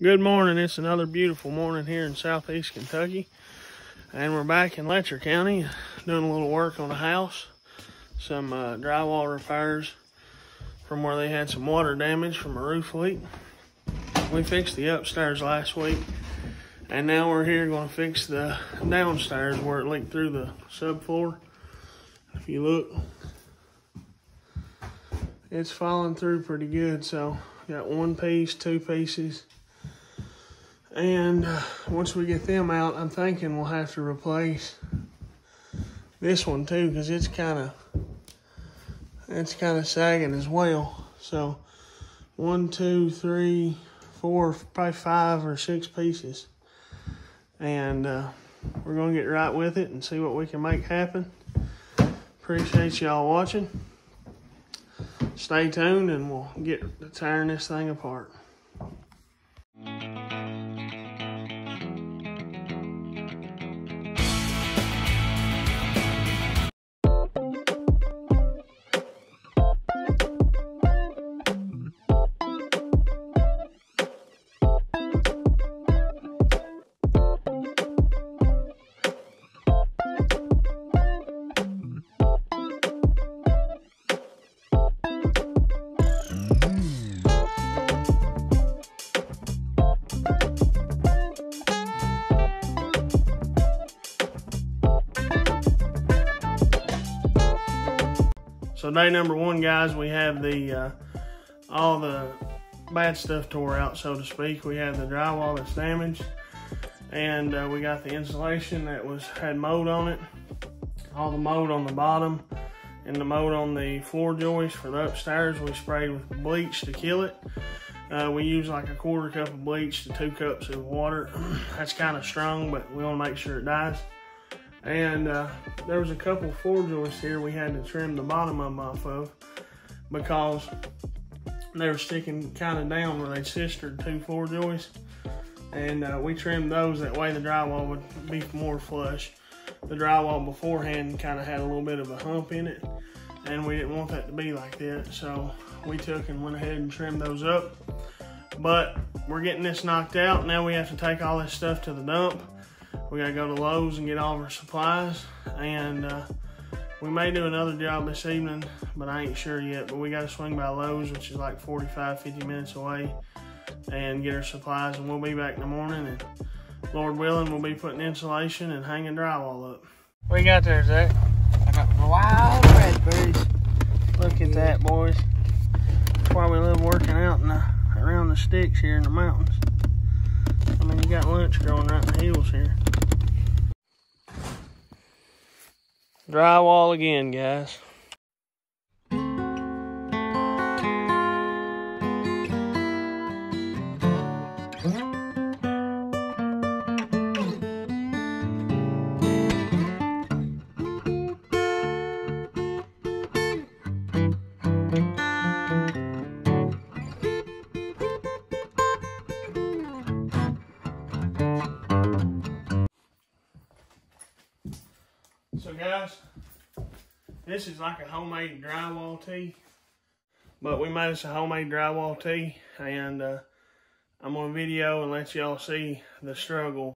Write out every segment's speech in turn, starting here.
Good morning. It's another beautiful morning here in southeast Kentucky. And we're back in Letcher County doing a little work on a house. Some uh, drywall repairs from where they had some water damage from a roof leak. We fixed the upstairs last week. And now we're here going to fix the downstairs where it leaked through the subfloor. If you look, it's falling through pretty good. So got one piece, two pieces and uh, once we get them out, I'm thinking we'll have to replace this one too because it's kind of it's kind of sagging as well. So one, two, three, four, probably five or six pieces, and uh, we're gonna get right with it and see what we can make happen. Appreciate y'all watching. Stay tuned, and we'll get tearing this thing apart. So day number one, guys, we have the uh, all the bad stuff tore out, so to speak. We have the drywall that's damaged, and uh, we got the insulation that was had mold on it. All the mold on the bottom and the mold on the floor joists for the upstairs. We sprayed with bleach to kill it. Uh, we use like a quarter cup of bleach to two cups of water. That's kind of strong, but we want to make sure it dies. And uh, there was a couple floor joists here we had to trim the bottom of them off of because they were sticking kind of down where they sistered two floor joists. And uh, we trimmed those that way the drywall would be more flush. The drywall beforehand kind of had a little bit of a hump in it and we didn't want that to be like that. So we took and went ahead and trimmed those up. But we're getting this knocked out. Now we have to take all this stuff to the dump we gotta go to Lowe's and get all of our supplies. And uh, we may do another job this evening, but I ain't sure yet. But we gotta swing by Lowe's, which is like 45, 50 minutes away, and get our supplies. And we'll be back in the morning. And Lord willing, we'll be putting insulation and hanging drywall up. What you got there, Zach? I got wild raspberries. Look at that, boys. That's why we love working out in the, around the sticks here in the mountains. I mean, you got lunch growing right in the hills here. Drywall again, guys. This is like a homemade drywall tee, but we made us a homemade drywall tee and uh, I'm on video and let y'all see the struggle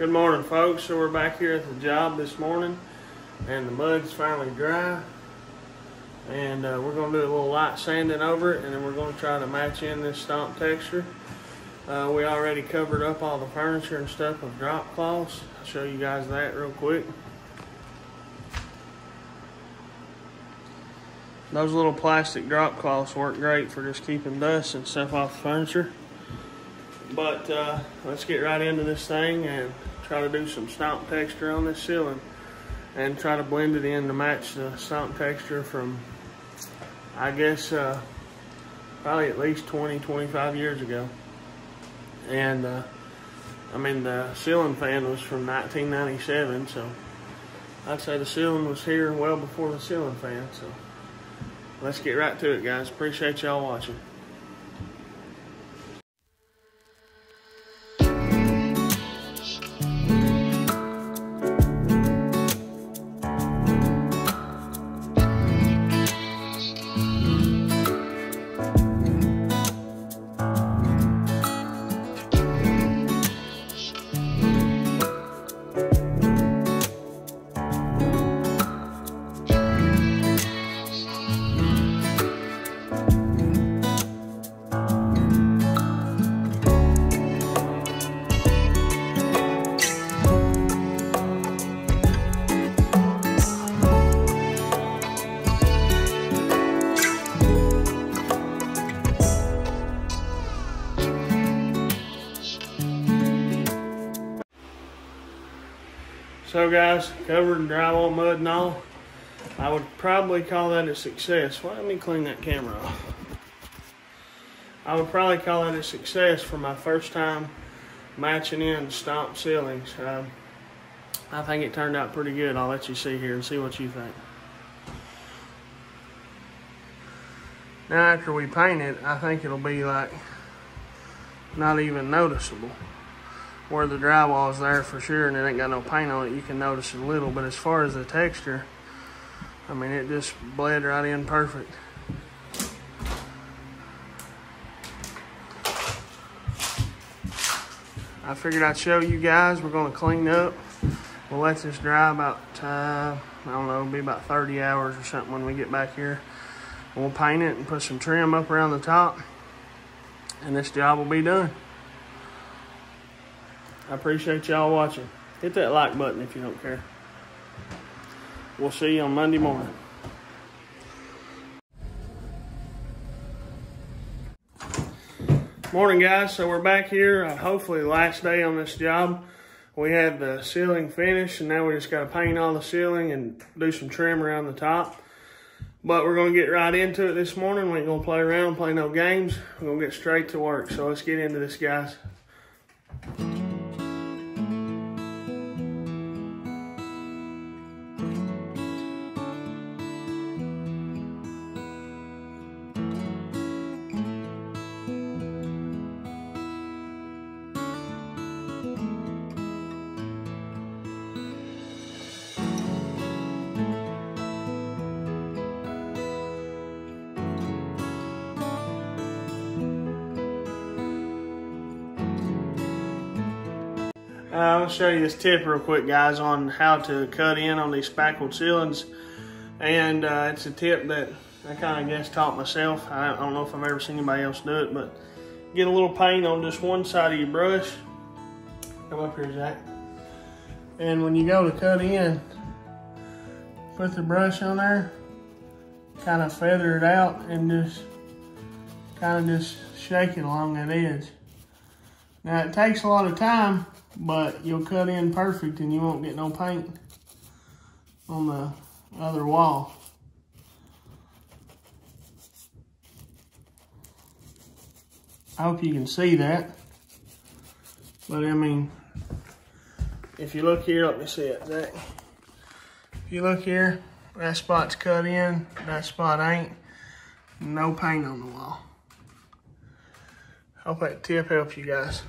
Good morning, folks. So we're back here at the job this morning, and the mud's finally dry. And uh, we're going to do a little light sanding over it, and then we're going to try to match in this stomp texture. Uh, we already covered up all the furniture and stuff with drop cloths. I'll show you guys that real quick. Those little plastic drop cloths work great for just keeping dust and stuff off the furniture. But uh, let's get right into this thing and try to do some stomp texture on this ceiling and try to blend it in to match the stomp texture from, I guess, uh, probably at least 20, 25 years ago. And, uh, I mean, the ceiling fan was from 1997, so I'd say the ceiling was here well before the ceiling fan, so let's get right to it, guys. Appreciate y'all watching. Guys, covered in drywall mud and all, I would probably call that a success. Well, let me clean that camera off. I would probably call that a success for my first time matching in stomp ceilings. Um, I think it turned out pretty good. I'll let you see here and see what you think. Now after we paint it, I think it'll be like not even noticeable where the drywall is there for sure and it ain't got no paint on it, you can notice a little. But as far as the texture, I mean, it just bled right in perfect. I figured I'd show you guys. We're to clean up. We'll let this dry about, uh, I don't know, be about 30 hours or something when we get back here. We'll paint it and put some trim up around the top. And this job will be done. I appreciate y'all watching. Hit that like button if you don't care. We'll see you on Monday morning. Morning guys, so we're back here, uh, hopefully last day on this job. We had the ceiling finished and now we just got to paint all the ceiling and do some trim around the top. But we're to get right into it this morning. We ain't to play around, play no games. We're to get straight to work. So let's get into this guys. Uh, I'll show you this tip real quick, guys, on how to cut in on these spackled ceilings. And uh, it's a tip that I kind of guess taught myself. I don't know if I've ever seen anybody else do it, but get a little paint on just one side of your brush. Come up here, Zach. And when you go to cut in, put the brush on there, kind of feather it out, and just kind of just shake it along that edge. Now it takes a lot of time, but you'll cut in perfect and you won't get no paint on the other wall. I hope you can see that. But I mean, if you look here, let me see it, Zach. If you look here, that spot's cut in, that spot ain't. No paint on the wall. Hope that tip helps you guys.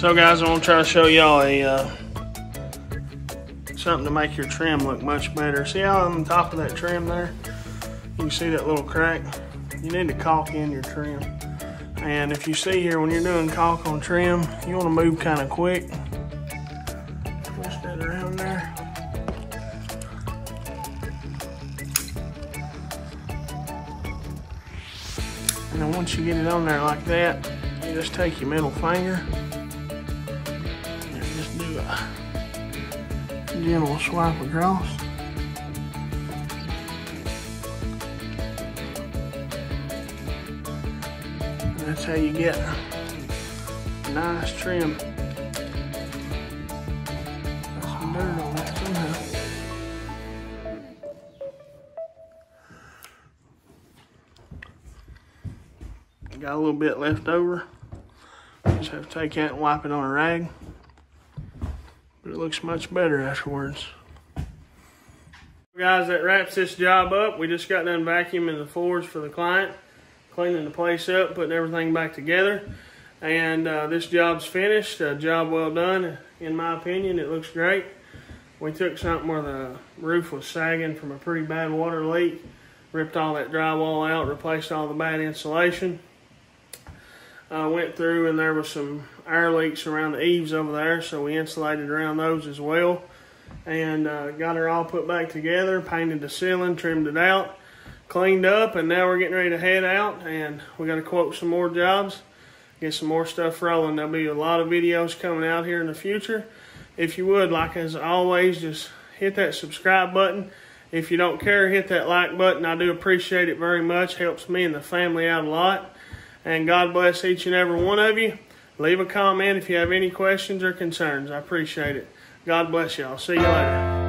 So guys, I'm gonna try to show y'all a uh, something to make your trim look much better. See how on the top of that trim there, you can see that little crack? You need to caulk in your trim. And if you see here, when you're doing caulk on trim, you want to move kind of quick. Push that around there. And then once you get it on there like that, you just take your middle finger a gentle swipe across. And that's how you get a nice trim. Got some dirt on it somehow. Got a little bit left over. Just have to take that and wipe it on a rag. It looks much better afterwards. Guys, that wraps this job up. We just got done vacuuming the floors for the client, cleaning the place up, putting everything back together. And uh, this job's finished. A job well done, in my opinion. It looks great. We took something where the roof was sagging from a pretty bad water leak, ripped all that drywall out, replaced all the bad insulation. Uh, went through and there was some air leaks around the eaves over there, so we insulated around those as well. And uh, got her all put back together, painted the ceiling, trimmed it out, cleaned up, and now we're getting ready to head out. And we got to quote some more jobs, get some more stuff rolling. There'll be a lot of videos coming out here in the future. If you would, like as always, just hit that subscribe button. If you don't care, hit that like button. I do appreciate it very much. Helps me and the family out a lot. And God bless each and every one of you. Leave a comment if you have any questions or concerns. I appreciate it. God bless you. I'll See you later.